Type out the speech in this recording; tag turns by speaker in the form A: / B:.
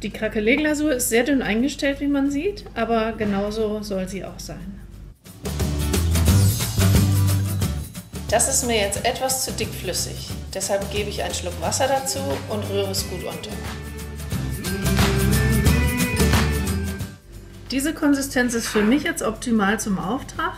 A: Die Krakelee-Glasur ist sehr dünn eingestellt, wie man sieht, aber genauso soll sie auch sein. Das ist mir jetzt etwas zu dickflüssig. Deshalb gebe ich einen Schluck Wasser dazu und rühre es gut unter. Diese Konsistenz ist für mich jetzt optimal zum Auftrag.